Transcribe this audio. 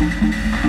Música